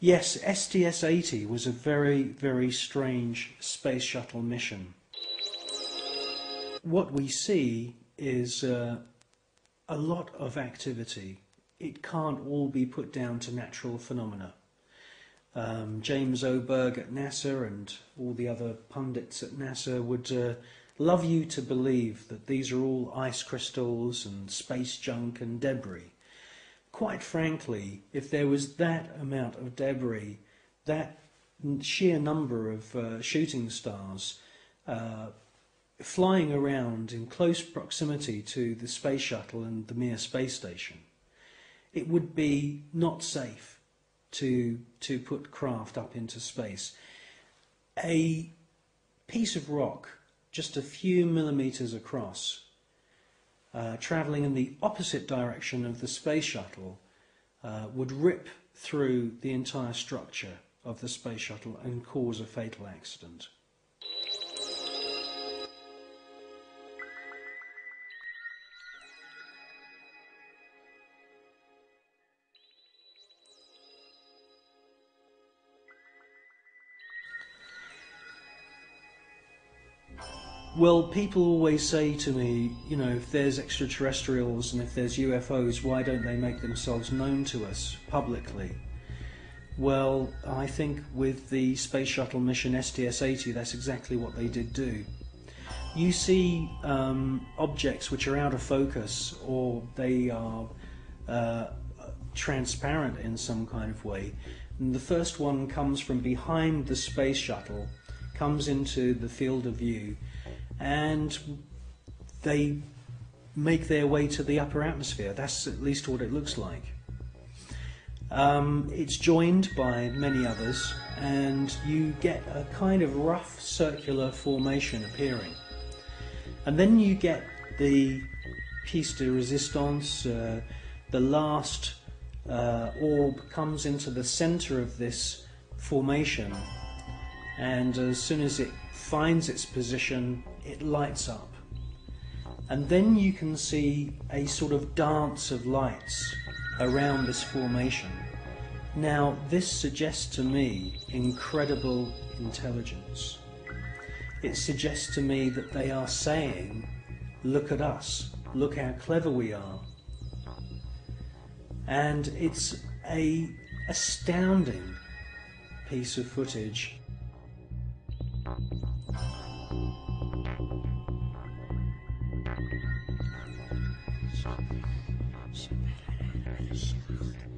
Yes, STS-80 was a very, very strange space shuttle mission. What we see is uh, a lot of activity. It can't all be put down to natural phenomena. Um, James Oberg at NASA and all the other pundits at NASA would uh, love you to believe that these are all ice crystals and space junk and debris quite frankly, if there was that amount of debris, that sheer number of uh, shooting stars uh, flying around in close proximity to the space shuttle and the Mir space station, it would be not safe to to put craft up into space. A piece of rock just a few millimeters across uh, traveling in the opposite direction of the space shuttle uh, would rip through the entire structure of the space shuttle and cause a fatal accident. Well, people always say to me, you know, if there's extraterrestrials and if there's UFOs, why don't they make themselves known to us publicly? Well, I think with the space shuttle mission STS 80, that's exactly what they did do. You see um, objects which are out of focus or they are uh, transparent in some kind of way. And the first one comes from behind the space shuttle, comes into the field of view and they make their way to the upper atmosphere. That's at least what it looks like. Um, it's joined by many others, and you get a kind of rough circular formation appearing. And then you get the piece de resistance, uh, the last uh, orb comes into the center of this formation, and as soon as it finds its position, it lights up. And then you can see a sort of dance of lights around this formation. Now, this suggests to me incredible intelligence. It suggests to me that they are saying, look at us, look how clever we are. And it's a astounding piece of footage Şöyle, şöyle, şöyle, şöyle.